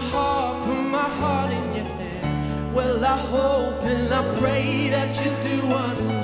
heart, put my heart in your hand. Well, I hope and I pray that you do understand.